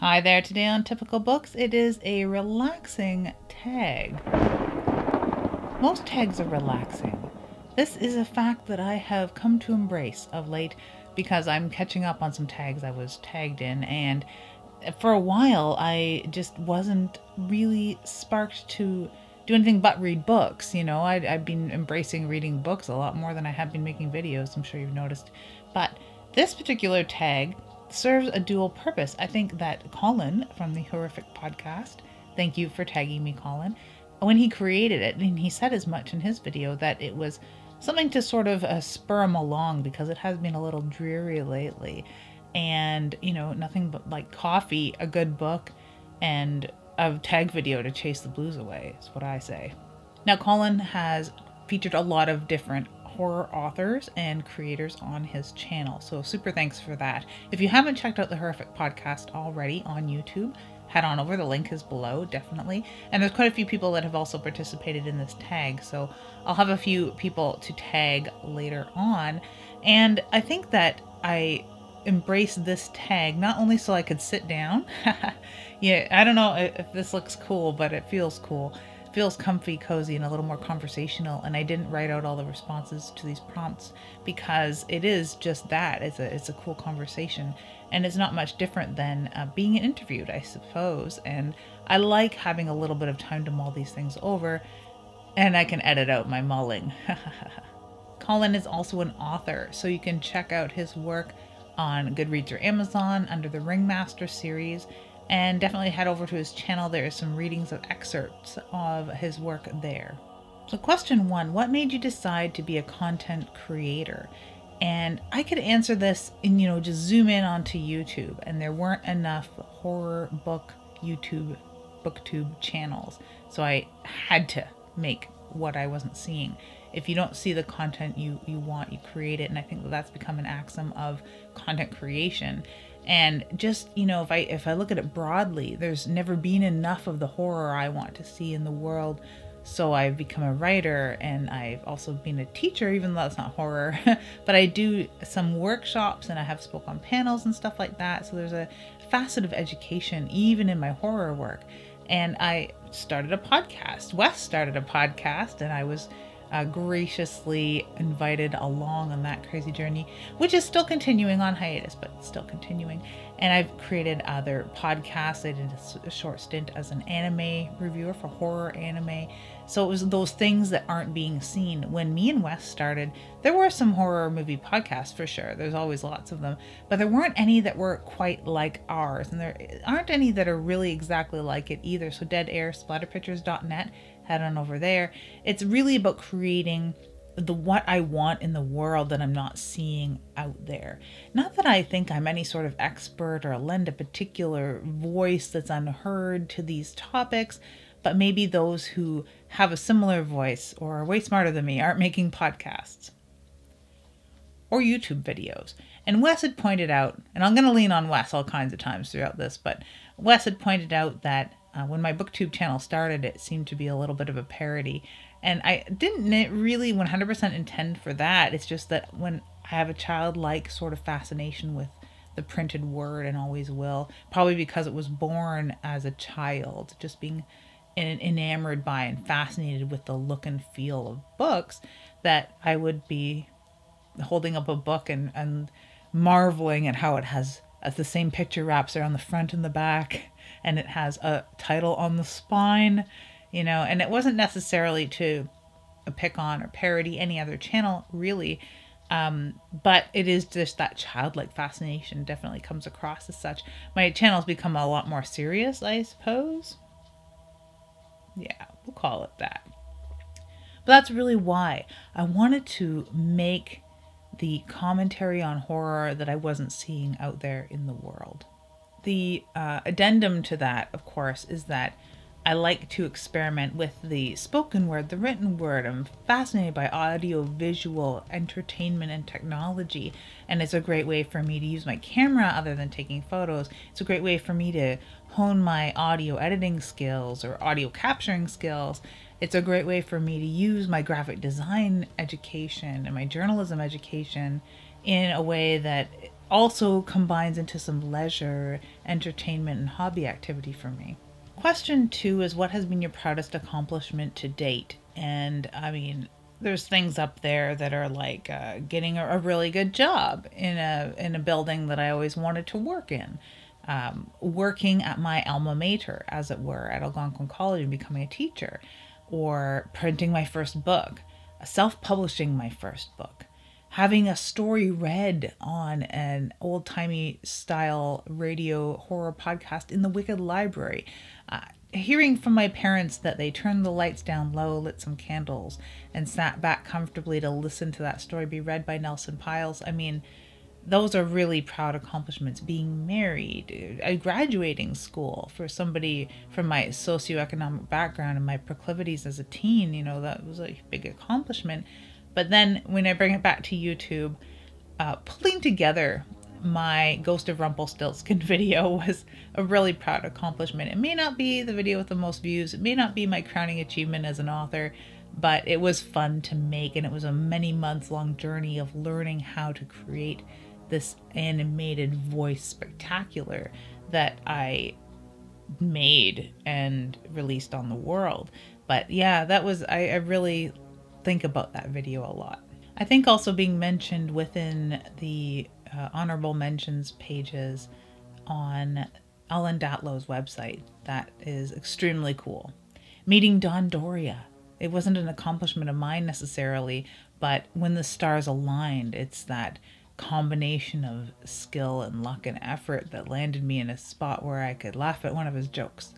Hi there, today on Typical Books, it is a relaxing tag. Most tags are relaxing. This is a fact that I have come to embrace of late because I'm catching up on some tags I was tagged in, and for a while I just wasn't really sparked to do anything but read books. You know, i have been embracing reading books a lot more than I have been making videos, I'm sure you've noticed. But this particular tag serves a dual purpose. I think that Colin from the Horrific Podcast, thank you for tagging me, Colin, when he created it, and he said as much in his video that it was something to sort of uh, spur him along because it has been a little dreary lately. And, you know, nothing but like coffee, a good book, and a tag video to chase the blues away, is what I say. Now, Colin has featured a lot of different horror authors and creators on his channel. So super thanks for that. If you haven't checked out the Horrific podcast already on YouTube, head on over. The link is below, definitely. And there's quite a few people that have also participated in this tag. So I'll have a few people to tag later on. And I think that I embrace this tag not only so I could sit down. yeah, I don't know if this looks cool, but it feels cool feels comfy, cozy, and a little more conversational. And I didn't write out all the responses to these prompts because it is just that. It's a it's a cool conversation, and it's not much different than uh, being interviewed, I suppose. And I like having a little bit of time to mull these things over, and I can edit out my mulling. Colin is also an author, so you can check out his work on Goodreads or Amazon under the Ringmaster series and definitely head over to his channel. There is some readings of excerpts of his work there. So, question one What made you decide to be a content creator? And I could answer this and, you know, just zoom in onto YouTube, and there weren't enough horror book YouTube, booktube channels. So I had to make what I wasn't seeing. If you don't see the content you, you want, you create it. And I think that that's become an axiom of content creation and just you know if i if i look at it broadly there's never been enough of the horror i want to see in the world. So i've become a writer and i've also been a teacher even though that's not horror. But i do some workshops and i have spoke on panels and stuff like that. So there's a facet of education even in my horror work. And i started a podcast. Wes started a podcast and i was uh, graciously invited along on that crazy journey, which is still continuing on hiatus, but still continuing. And I've created other podcasts. I did a short stint as an anime reviewer for horror anime. So it was those things that aren't being seen. When me and Wes started, there were some horror movie podcasts for sure. There's always lots of them, but there weren't any that were quite like ours, and there aren't any that are really exactly like it either. So Dead Air, Splatterpictures.net head on over there. It's really about creating the what I want in the world that I'm not seeing out there. Not that I think I'm any sort of expert or lend a particular voice that's unheard to these topics, but maybe those who have a similar voice or are way smarter than me aren't making podcasts or YouTube videos. And Wes had pointed out, and I'm going to lean on Wes all kinds of times throughout this, but Wes had pointed out that uh, when my booktube channel started it seemed to be a little bit of a parody and i didn't really 100% intend for that it's just that when i have a childlike sort of fascination with the printed word and always will probably because it was born as a child just being enamored by and fascinated with the look and feel of books that i would be holding up a book and, and marveling at how it has as the same picture wraps around the front and the back and it has a title on the spine, you know, and it wasn't necessarily to pick on or parody any other channel, really. Um, but it is just that childlike fascination definitely comes across as such. My channel's become a lot more serious, I suppose. Yeah, we'll call it that. But that's really why I wanted to make the commentary on horror that I wasn't seeing out there in the world the uh, addendum to that, of course, is that I like to experiment with the spoken word, the written word. I'm fascinated by audio visual entertainment and technology, and it's a great way for me to use my camera other than taking photos. It's a great way for me to hone my audio editing skills or audio capturing skills. It's a great way for me to use my graphic design education and my journalism education in a way that also combines into some leisure, entertainment, and hobby activity for me. Question two is what has been your proudest accomplishment to date? And I mean, there's things up there that are like uh, getting a, really good job in a in a building that I always wanted to work in, um, working at my alma mater, as it were, at Algonquin College and becoming a teacher, or printing my first book, self-publishing my first book, having a story read on an old-timey style radio horror podcast in the Wicked Library. Hearing from my parents that they turned the lights down low, lit some candles, and sat back comfortably to listen to that story be read by Nelson Pyles, I mean, those are really proud accomplishments. Being married, uh, graduating school for somebody from my socioeconomic background and my proclivities as a teen, you know, that was a big accomplishment. But then when I bring it back to YouTube, uh, pulling together my Ghost of Rumpelstiltskin video was a really proud accomplishment. It may not be the video with the most views, it may not be my crowning achievement as an author, but it was fun to make and it was a many months long journey of learning how to create this animated voice spectacular that I made and released on the world. But yeah, that was, I, I really think about that video a lot. I think also being mentioned within the uh, honorable mentions pages on Ellen Datlow's website. That is extremely cool. Meeting Don Doria. It wasn't an accomplishment of mine necessarily, but when the stars aligned, it's that combination of skill and luck and effort that landed me in a spot where I could laugh at one of his jokes.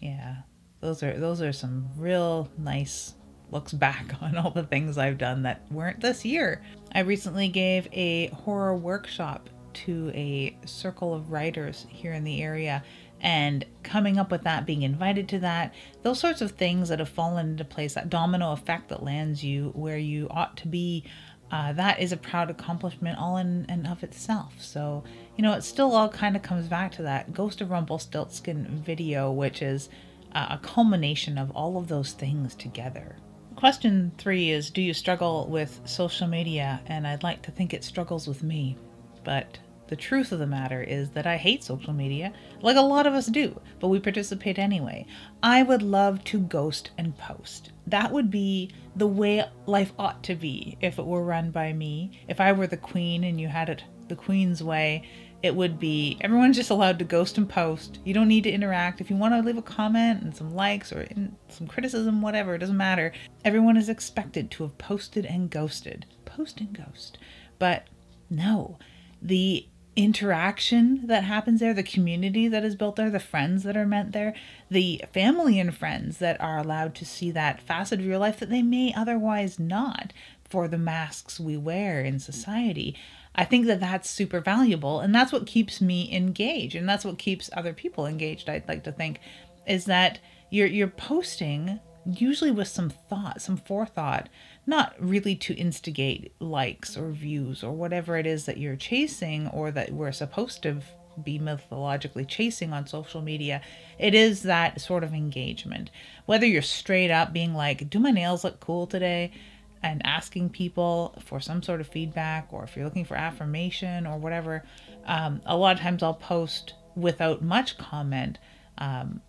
Yeah, those are those are some real nice looks back on all the things I've done that weren't this year. I recently gave a horror workshop to a circle of writers here in the area and coming up with that, being invited to that, those sorts of things that have fallen into place, that domino effect that lands you where you ought to be, uh, that is a proud accomplishment all in and of itself. So, you know, it still all kind of comes back to that Ghost of Rumpelstiltskin video, which is uh, a culmination of all of those things together. Question three is Do you struggle with social media? And I'd like to think it struggles with me. But the truth of the matter is that I hate social media, like a lot of us do, but we participate anyway. I would love to ghost and post. That would be the way life ought to be if it were run by me. If I were the queen and you had it the queen's way, it would be everyone's just allowed to ghost and post. You don't need to interact. If you want to leave a comment and some likes or some criticism, whatever, it doesn't matter. Everyone is expected to have posted and ghosted. Post and ghost. But no, the interaction that happens there, the community that is built there, the friends that are met there, the family and friends that are allowed to see that facet of your life that they may otherwise not for the masks we wear in society. I think that that's super valuable and that's what keeps me engaged and that's what keeps other people engaged. I'd like to think is that you're you're posting usually with some thought, some forethought, not really to instigate likes or views or whatever it is that you're chasing or that we're supposed to be mythologically chasing on social media. It is that sort of engagement. Whether you're straight up being like, do my nails look cool today? and asking people for some sort of feedback or if you're looking for affirmation or whatever, um, a lot of times I'll post without much comment um,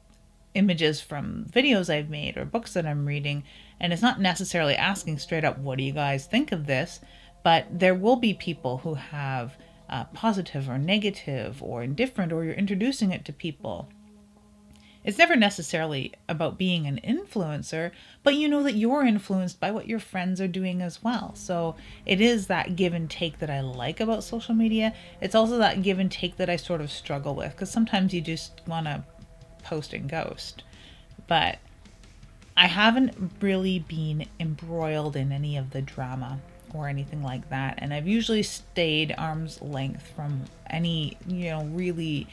images from videos I've made or books that I'm reading. And it's not necessarily asking straight up, what do you guys think of this? But there will be people who have uh, positive or negative or indifferent, or you're introducing it to people it's never necessarily about being an influencer, but you know that you're influenced by what your friends are doing as well. So it is that give and take that I like about social media. It's also that give and take that I sort of struggle with because sometimes you just want to post and ghost. But I haven't really been embroiled in any of the drama or anything like that. And I've usually stayed arm's length from any, you know, really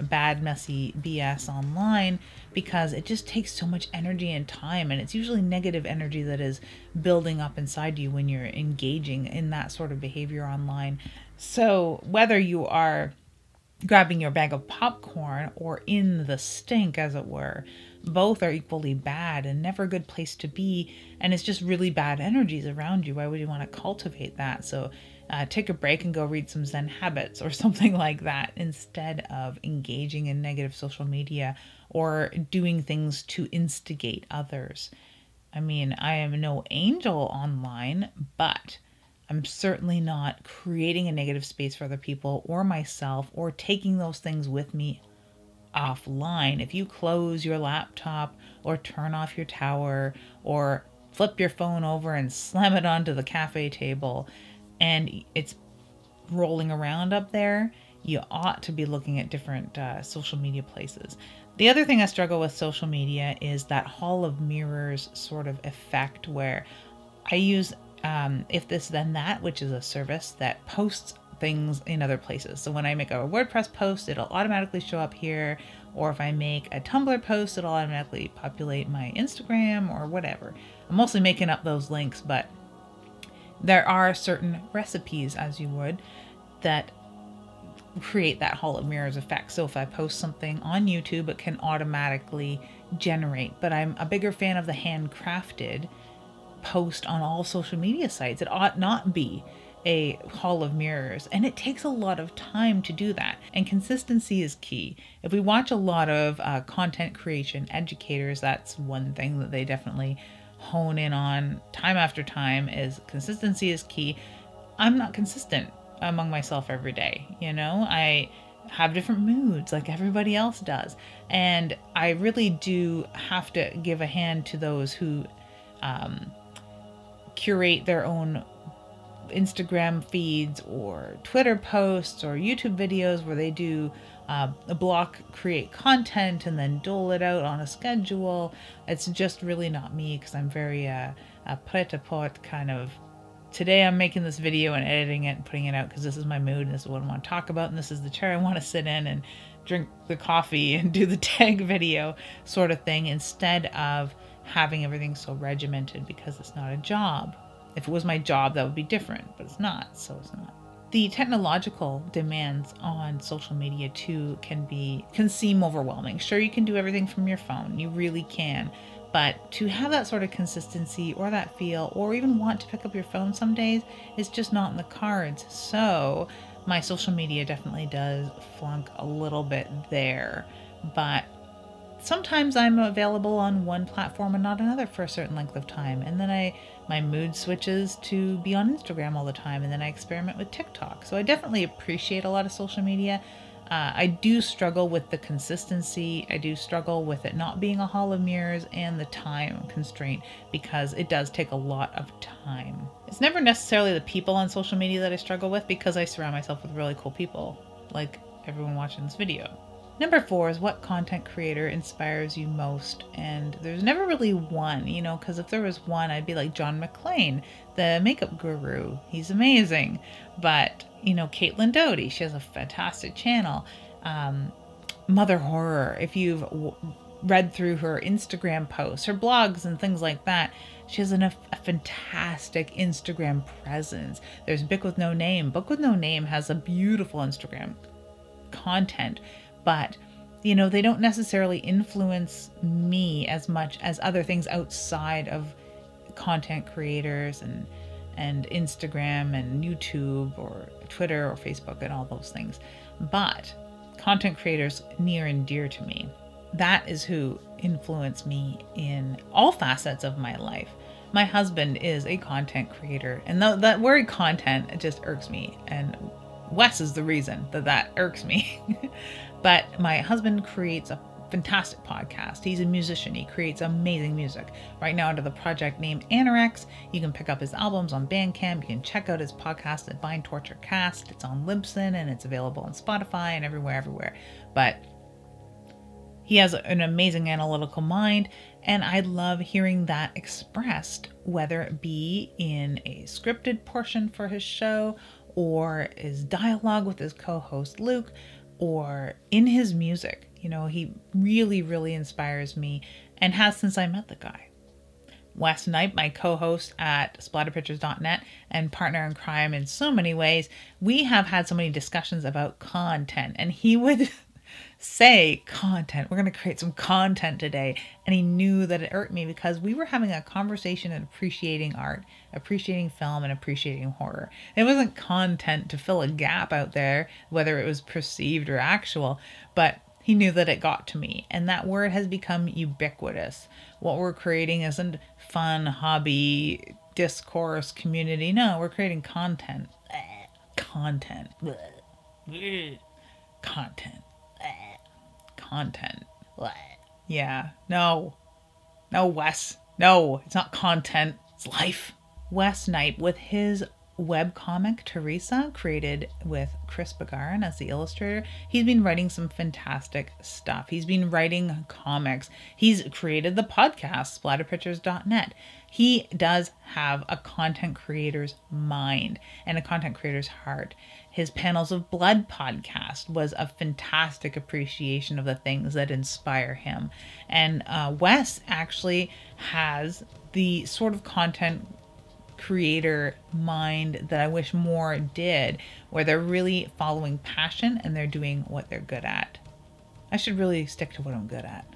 bad, messy BS online because it just takes so much energy and time. And it's usually negative energy that is building up inside you when you're engaging in that sort of behavior online. So, whether you are grabbing your bag of popcorn or in the stink, as it were, both are equally bad and never a good place to be. And it's just really bad energies around you. Why would you want to cultivate that? So, uh, take a break and go read some Zen habits or something like that instead of engaging in negative social media or doing things to instigate others. I mean, I am no angel online, but I'm certainly not creating a negative space for other people or myself or taking those things with me offline. If you close your laptop or turn off your tower or flip your phone over and slam it onto the cafe table and it's rolling around up there, you ought to be looking at different uh, social media places. The other thing I struggle with social media is that hall of mirrors sort of effect where I use um, if this then that, which is a service that posts things in other places. So when I make a WordPress post, it'll automatically show up here. Or if I make a Tumblr post, it'll automatically populate my Instagram or whatever. I'm mostly making up those links, but there are certain recipes, as you would, that create that hall of mirrors effect. So if I post something on YouTube, it can automatically generate. But I'm a bigger fan of the handcrafted post on all social media sites. It ought not be a hall of mirrors and it takes a lot of time to do that and consistency is key if we watch a lot of uh, content creation educators that's one thing that they definitely hone in on time after time is consistency is key i'm not consistent among myself every day. You know, I have different moods like everybody else does. And I really do have to give a hand to those who um, curate their own Instagram feeds or Twitter posts or YouTube videos where they do uh, a block create content and then dole it out on a schedule. It's just really not me because I'm very uh, a pret-a-pot kind of today I'm making this video and editing it and putting it out because this is my mood and this is what I want to talk about and this is the chair I want to sit in and drink the coffee and do the tag video sort of thing instead of having everything so regimented because it's not a job. If it was my job, that would be different, but it's not, so it's not. The technological demands on social media too can be can seem overwhelming. Sure, you can do everything from your phone, you really can, but to have that sort of consistency or that feel, or even want to pick up your phone some days, is just not in the cards. So my social media definitely does flunk a little bit there. But sometimes I'm available on one platform and not another for a certain length of time. And then I my mood switches to be on Instagram all the time and then I experiment with TikTok. So I definitely appreciate a lot of social media. Uh, I do struggle with the consistency. I do struggle with it not being a hall of mirrors and the time constraint because it does take a lot of time. It's never necessarily the people on social media that I struggle with because I surround myself with really cool people, like everyone watching this video. Number four is what content creator inspires you most? And there's never really one, you know, because if there was one, I'd be like John McClane, the makeup guru. He's amazing. But, you know, Caitlin Doughty, she has a fantastic channel. Um, Mother Horror, if you've read through her Instagram posts, her blogs, and things like that, she has an, a fantastic Instagram presence. There's Book with No Name. Book with No Name has a beautiful Instagram content but you know they don't necessarily influence me as much as other things outside of content creators and and Instagram and YouTube or Twitter or Facebook and all those things. But content creators near and dear to me. That is who influence me in all facets of my life. My husband is a content creator, and th- that word content just irks me. And Wes is the reason that that irks me. But my husband creates a fantastic podcast. He's a musician. He creates amazing music. Right now, under the project name Aenorex, you can pick up his albums on Bandcamp. You can check out his podcast at BindTortureKast. It's on Libsyn and it's available on Spotify and everywhere, everywhere. But he has an amazing analytical mind, and I love hearing that expressed, whether it be in a scripted portion for his show or his dialogue with his co host Luke or in his music. You know, he really, really inspires me and has since I met the guy. Wes Knight, my co host at splatterpictures.net and partner in crime in so many ways, we have had so many discussions about content, and he would say content. We're going to create some content today. And he knew that it irked me because we were having a conversation and appreciating art, appreciating film, and appreciating horror. It wasn't content to fill a gap out there, whether it was perceived or actual, but he knew that it got to me. And that word has become ubiquitous. What we're creating isn't fun, hobby, discourse, community. No, we're creating content. Content. Content content. Yeah, no. No, Wes. No, it's not content, it's life. Wes Knipe, with his webcomic Theresa, created with Chris Bagarin as the illustrator, he's been writing some fantastic stuff. He's been writing comics. He's created the podcast, splatterpictures.net. He does have a content creator's mind and a content creator's heart. His Panels of Blood podcast was a fantastic appreciation of the things that inspire him. And uh, Wes actually has the sort of content creator mind that I wish more did, where they're really following passion and they're doing what they're good at. I should really stick to what I'm good at.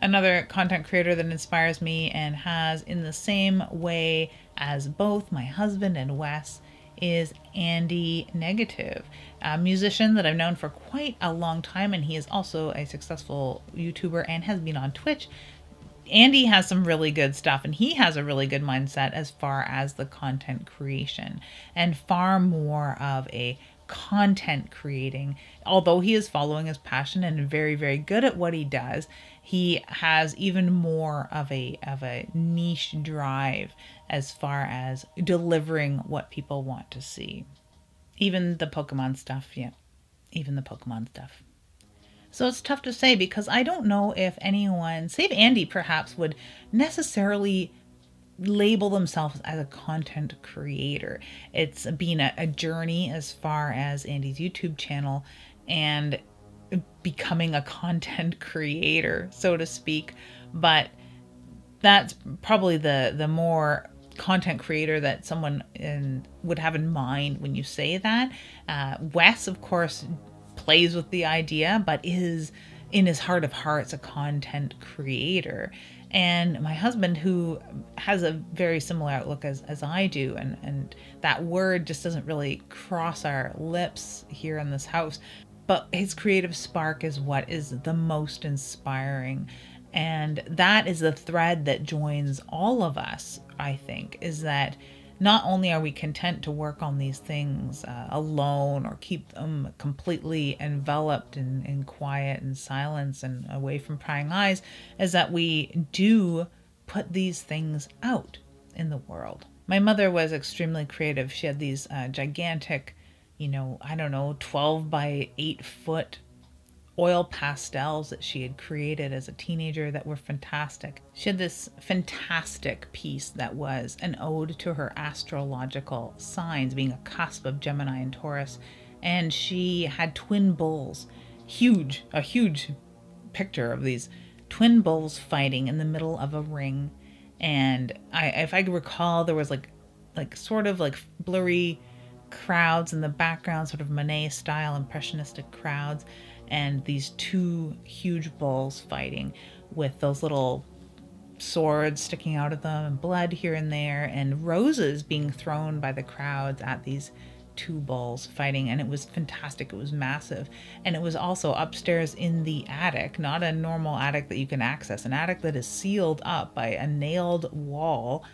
Another content creator that inspires me and has, in the same way as both my husband and Wes, is Anndy Negative, a musician that I've known for quite a long time, and he is also a successful YouTuber and has been on Twitch. Andy has some really good stuff, and he has a really good mindset as far as the content creation, and far more of a content creating. Although he is following his passion and very, very good at what he does, he has even more of a of a niche drive as far as delivering what people want to see. Even the Pokemon stuff, yeah. Even the Pokemon stuff. So it's tough to say because I don't know if anyone, save Andy perhaps, would necessarily label themselves as a content creator. It's been a, a journey as far as Andy's YouTube channel and becoming a content creator, so to speak. But that's probably the the more content creator that someone in, would have in mind when you say that. Uh, Wes, of course, plays with the idea, but is in his heart of hearts a content creator. And my husband, who has a very similar outlook as, as I do, and, and that word just doesn't really cross our lips here in this house, but his creative spark is what is the most inspiring and that is the thread that joins all of us, I think, is that not only are we content to work on these things uh, alone or keep them completely enveloped in, in quiet and silence and away from prying eyes, is that we do put these things out in the world. My mother was extremely creative. She had these uh, gigantic, you know, I don't know, 12 by 8 foot oil pastels that she had created as a teenager that were fantastic. She had this fantastic piece that was an ode to her astrological signs, being a cusp of Gemini and Taurus. And she had twin bulls, huge, a huge picture of these twin bulls fighting in the middle of a ring. And I, if I recall, there was like, like sort of like blurry crowds in the background, sort of Monet style impressionistic crowds and these two huge bulls fighting with those little swords sticking out of them and blood here and there and roses being thrown by the crowds at these two bulls fighting. And it was fantastic. It was massive. And it was also upstairs in the attic not a normal attic that you can access an attic that is sealed up by a nailed wall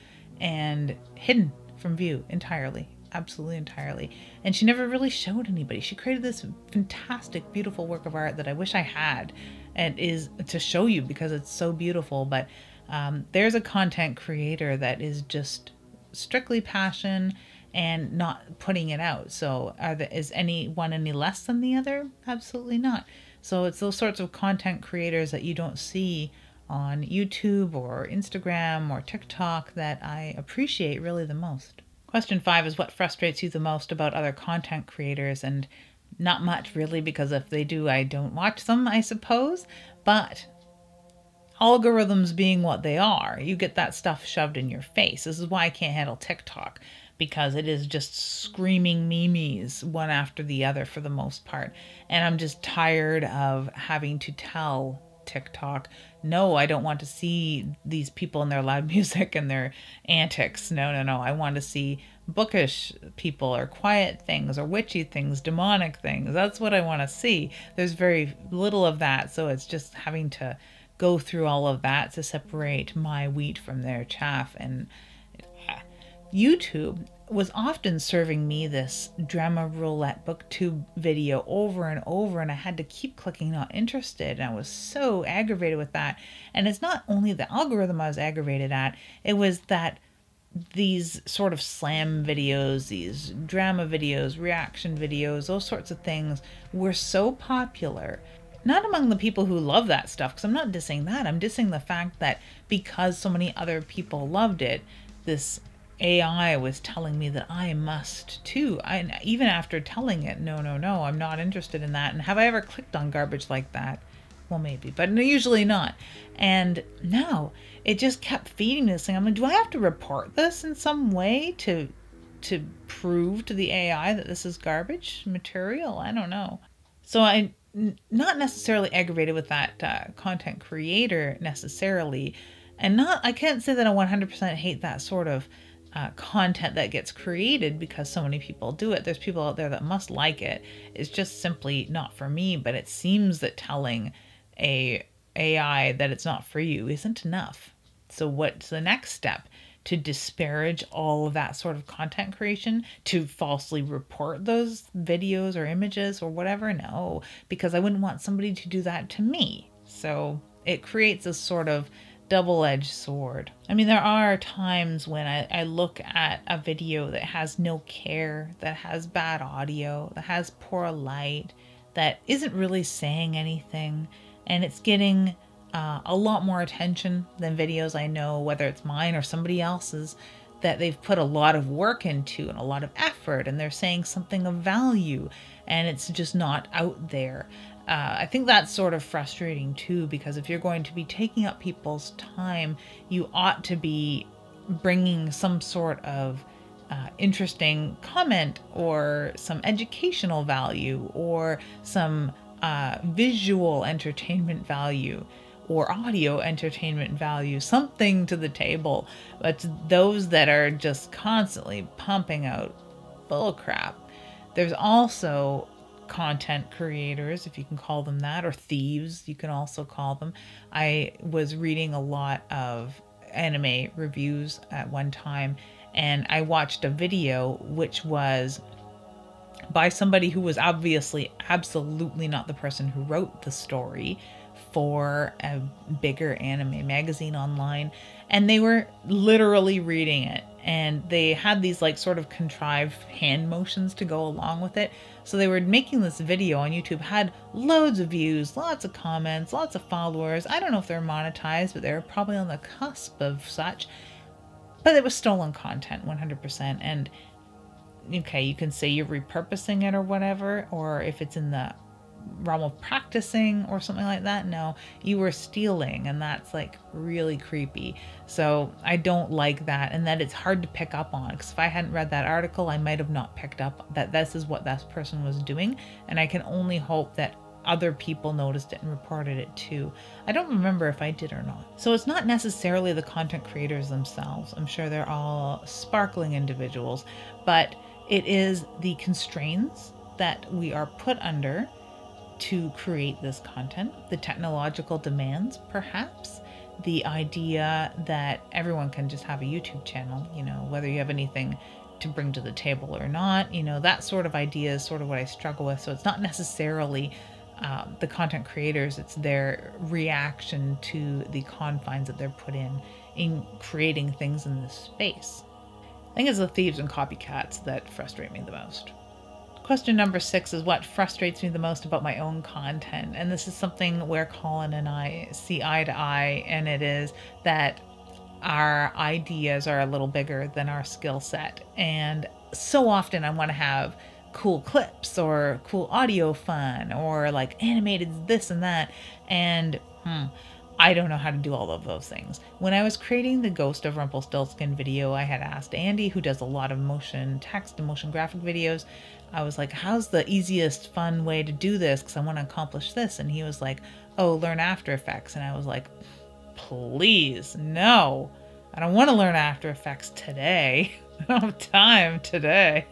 and hidden from view entirely absolutely entirely. And she never really showed anybody. She created this fantastic, beautiful work of art that I wish I had and is to show you because it's so beautiful. But um, there's a content creator that is just strictly passion and not putting it out. So are any one any less than the other? Absolutely not. So it's those sorts of content creators that you don't see on YouTube or Instagram or TikTok that I appreciate really the most. Question five is what frustrates you the most about other content creators? And not much really, because if they do, I don't watch them, I suppose. But algorithms being what they are, you get that stuff shoved in your face. This is why I can't handle TikTok. because it is just screaming memes one after the other for the most part. And I'm just tired of having to tell TikTok, no, I don't want to see these people and their loud music and their antics. No, no, no. I want to see bookish people or quiet things or witchy things, demonic things. That's what I want to see. There's very little of that. So it's just having to go through all of that to separate my wheat from their chaff. And YouTube was often serving me this drama roulette booktube video over and over and i had to keep clicking not interested and i was so aggravated with that and it's not only the algorithm i was aggravated at it was that these sort of slam videos, these drama videos, reaction videos, those sorts of things were so popular. Not among the people who love that stuff, because I'm not dissing that. I'm dissing the fact that because so many other people loved it, this AI was telling me that I must too. I, even after telling it, no, no, no, I'm not interested in that. And have I ever clicked on garbage like that? Well, maybe, but usually not. And now it just kept feeding this thing. I'm like, do I have to report this in some way to to prove to the AI that this is garbage material? I don't know. So I not necessarily aggravated with that uh, content creator necessarily, and not I can't say that I 100% hate that sort of uh, content that gets created because so many people do it. There's people out there that must like it. It's just simply not for me. But it seems that telling a AI that it's not for you isn't enough. So what's the next step? To disparage all of that sort of content creation, to falsely report those videos or images or whatever? No, because I wouldn't want somebody to do that to me. So it creates a sort of double edged sword. I mean, there are times when I, I look at a video that has no care, that has bad audio, that has poor light, that isn't really saying anything, and it's getting uh, a lot more attention than videos I know, whether it's mine or somebody else's, that they've put a lot of work into and a lot of effort, and they're saying something of value, and it's just not out there. Uh, I think that's sort of frustrating too, because if you're going to be taking up people's time, you ought to be bringing some sort of uh, interesting comment or some educational value or some uh, visual entertainment value or audio entertainment value, something to the table. But those that are just constantly pumping out bullcrap. There's also content creators, if you can call them that, or thieves, you can also call them. I was reading a lot of anime reviews at one time, and I watched a video which was by somebody who was obviously absolutely not the person who wrote the story for a bigger anime magazine online and they were literally reading it and they had these like sort of contrived hand motions to go along with it. So they were making this video on youtube had loads of views lots of comments lots of followers. I don't know if they're monetized but they're probably on the cusp of such. But it was stolen content 100% and okay, you can say you're repurposing it or whatever, or if it's in the realm of practicing or something like that. No, you were stealing, and that's like really creepy. So I don't like that, and that it's hard to pick up on. Because if I hadn't read that article, I might have not picked up that this is what that person was doing, and I can only hope that other people noticed it and reported it too. I don't remember if I did or not. So it's not necessarily the content creators themselves. I'm sure they're all sparkling individuals, but it is the constraints that we are put under to create this content, the technological demands, perhaps, the idea that everyone can just have a YouTube channel, you know, whether you have anything to bring to the table or not, you know, that sort of idea is sort of what I struggle with. So it's not necessarily um, the content creators, it's their reaction to the confines that they're put in in creating things in this space. I think it's the thieves and copycats that frustrate me the most. Question number six is what frustrates me the most about my own content. And this is something where Colin and I see eye to eye, and it is that our ideas are a little bigger than our skill set. And so often I want to have cool clips or cool audio fun or like animated this and that. And hmm, I don't know how to do all of those things. When I was creating the Ghost of Rumpelstiltskin video, I had asked Andy, who does a lot of motion text and motion graphic videos, I was like, how's the easiest, fun way to do this? Because I want to accomplish this. And he was like, oh, learn After Effects. And I was like, please, no. I don't want to learn After Effects today. I don't have time today.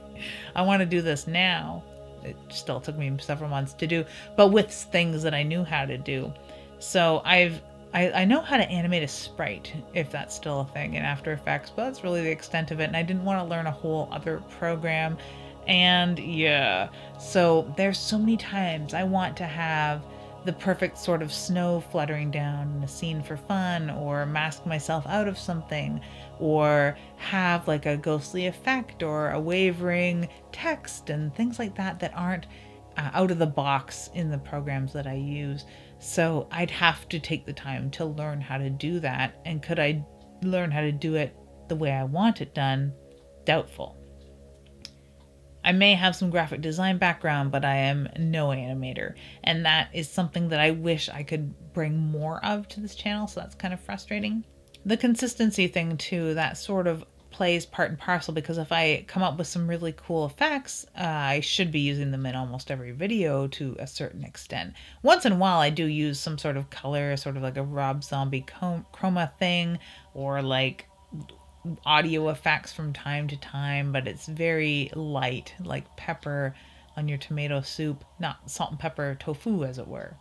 I want to do this now. It still took me several months to do, but with things that I knew how to do. So I've I, I know how to animate a sprite, if that's still a thing in After Effects, but that's really the extent of it. And I didn't want to learn a whole other program. And yeah, so there's so many times I want to have the perfect sort of snow fluttering down in a scene for fun, or mask myself out of something, or have like a ghostly effect or a wavering text and things like that that aren't uh, out of the box in the programs that I use. So I'd have to take the time to learn how to do that. And could I learn how to do it the way I want it done? Doubtful. I may have some graphic design background, but I am no animator. And that is something that I wish I could bring more of to this channel, so that's kind of frustrating. The consistency thing, too, that sort of plays part and parcel because if I come up with some really cool effects, uh, I should be using them in almost every video to a certain extent. Once in a while, I do use some sort of color, sort of like a Rob Zombie chroma thing, or like audio effects from time to time, but it's very light, like pepper on your tomato soup, not salt and pepper tofu, as it were,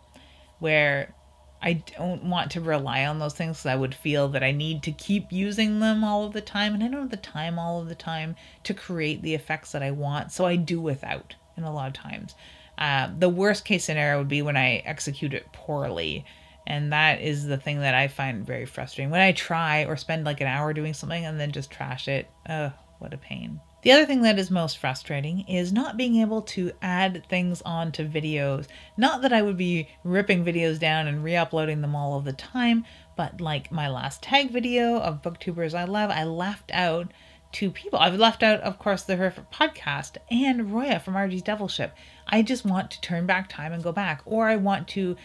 where I don't want to rely on those things because I would feel that I need to keep using them all of the time, and I don't have the time all of the time to create the effects that I want, so I do without in a lot of times. Uh, the worst case scenario would be when I execute it poorly and that is the thing that I find very frustrating. When I try or spend like an hour doing something and then just trash it, ugh, what a pain. The other thing that is most frustrating is not being able to add things onto videos. Not that I would be ripping videos down and re-uploading them all of the time, but like my last tag video of booktubers I love, I left out two people. I've left out, of course, the Her podcast and Roya from RG's Devilship. I just want to turn back time and go back, or I want to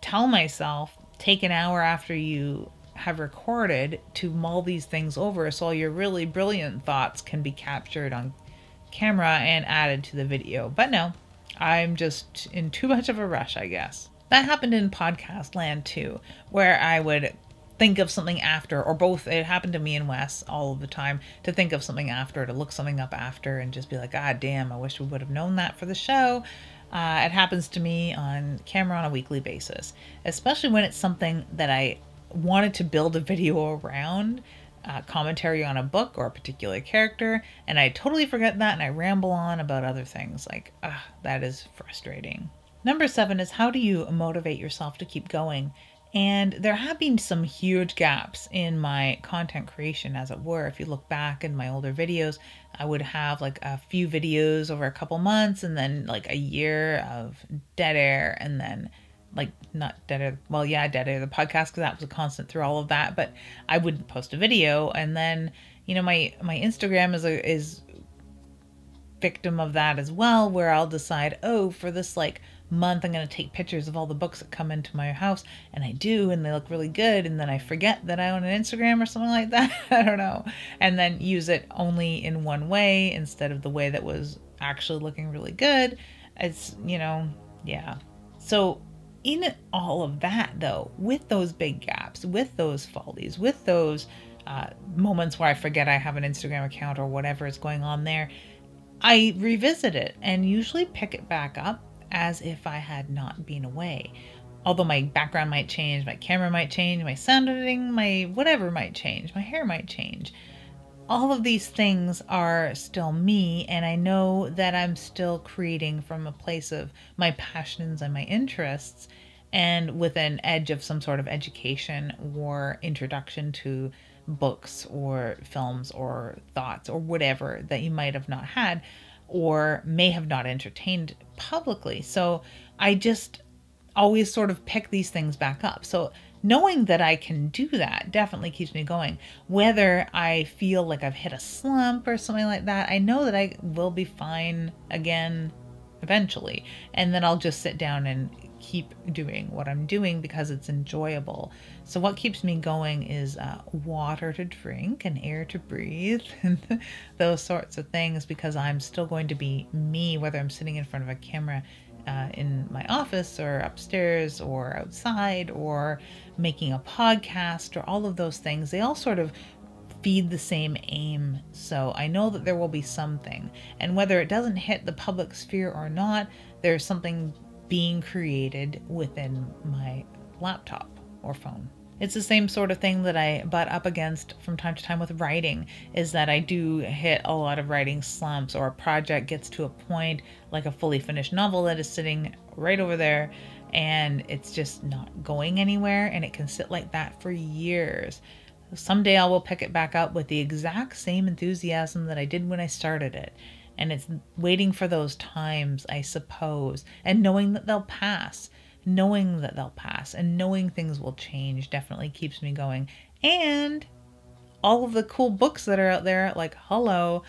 tell myself take an hour after you have recorded to mull these things over so all your really brilliant thoughts can be captured on camera and added to the video. But no, I'm just in too much of a rush, I guess. That happened in podcast land too, where I would think of something after, or both. It happened to me and Wes all the time to think of something after, to look something up after, and just be like, God damn, I wish we would have known that for the show. Uh, it happens to me on camera on a weekly basis, especially when it's something that I wanted to build a video around. Uh, commentary on a book or a particular character, and I totally forget that and I ramble on about other things. Like, ugh, that is frustrating. Number seven is how do you motivate yourself to keep going? And there have been some huge gaps in my content creation, as it were. If you look back in my older videos, I would have like a few videos over a couple months and then like a year of dead air and then like not dead air well yeah dead air the podcast because that was a constant through all of that but i wouldn't post a video and then you know my my instagram is a is victim of that as well where i'll decide oh for this like month I'm going to take pictures of all the books that come into my house and I do and they look really good and then I forget that I own an Instagram or something like that. I don't know. And then use it only in one way instead of the way that was actually looking really good. It's, you know, yeah. So in all of that though, with those big gaps, with those follies, with those uh, moments where I forget I have an Instagram account or whatever is going on there, I revisit it and usually pick it back up as if I had not been away. Although my background might change, my camera might change, my sound editing, my whatever might change, my hair might change. All of these things are still me, and I know that I'm still creating from a place of my passions and my interests, and with an edge of some sort of education or introduction to books or films or thoughts or whatever that you might have not had or may have not entertained publicly. So I just always sort of pick these things back up. So knowing that I can do that definitely keeps me going. Whether I feel like I've hit a slump or something like that, I know that I will be fine again eventually. And then I'll just sit down and keep doing what I'm doing because it's enjoyable. So, what keeps me going is uh, water to drink and air to breathe and those sorts of things because I'm still going to be me, whether I'm sitting in front of a camera uh, in my office or upstairs or outside or making a podcast or all of those things. They all sort of feed the same aim. So I know that there will be something. And whether it doesn't hit the public sphere or not, there's something being created within my laptop or phone. It's the same sort of thing that I butt up against from time to time with writing is that I do hit a lot of writing slumps or a project gets to a point like a fully finished novel that is sitting right over there and it's just not going anywhere and it can sit like that for years. Someday I will pick it back up with the exact same enthusiasm that I did when I started it. And it's waiting for those times, I suppose, and knowing that they'll pass knowing that they'll pass and knowing things will change definitely keeps me going. And all of the cool books that are out there, like, hello,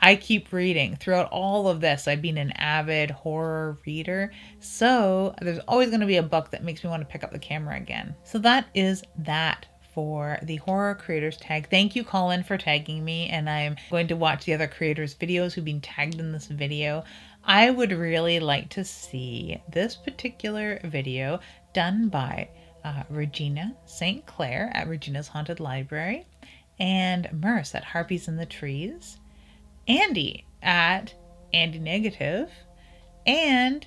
I keep reading. Throughout all of this, I've been an avid horror reader. So there's always going to be a book that makes me want to pick up the camera again. So that is that for the horror creators tag. Thank you, Colin, for tagging me, and I'm going to watch the other creators' videos who've been tagged in this video. I would really like to see this particular video done by uh, Regina St. Clair at Regina's Haunted Library and Merce at Harpies in the Trees, Anndy at Anndy Negative, and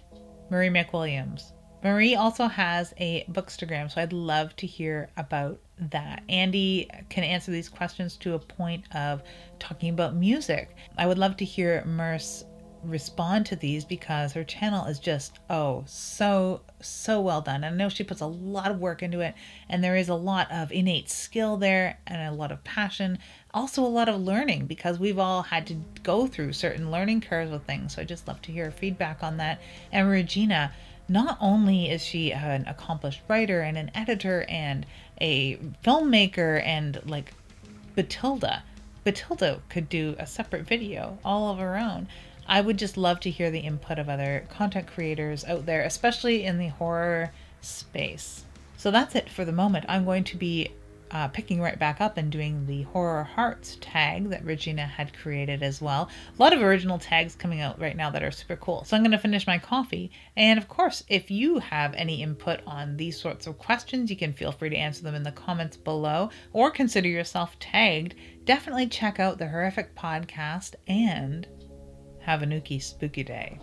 Marie McWilliams. Marie also has a bookstagram, so I'd love to hear about that. Anndy can answer these questions to a point of talking about music. I would love to hear Merce respond to these because her channel is just oh so so well done. I know she puts a lot of work into it and there is a lot of innate skill there and a lot of passion also a lot of learning because we've all had to go through certain learning curves with things. So i just love to hear feedback on that. And regina not only is she an accomplished writer and an editor and a filmmaker and like batilda batilda could do a separate video all of her own I would just love to hear the input of other content creators out there, especially in the horror space. So that's it for the moment. I'm going to be uh, picking right back up and doing the Horror Hearts tag that Regina had created as well. A lot of original tags coming out right now that are super cool. So I'm going to finish my coffee. And of course, if you have any input on these sorts of questions, you can feel free to answer them in the comments below or consider yourself tagged. Definitely check out the Horrific Podcast and have a nookie spooky day.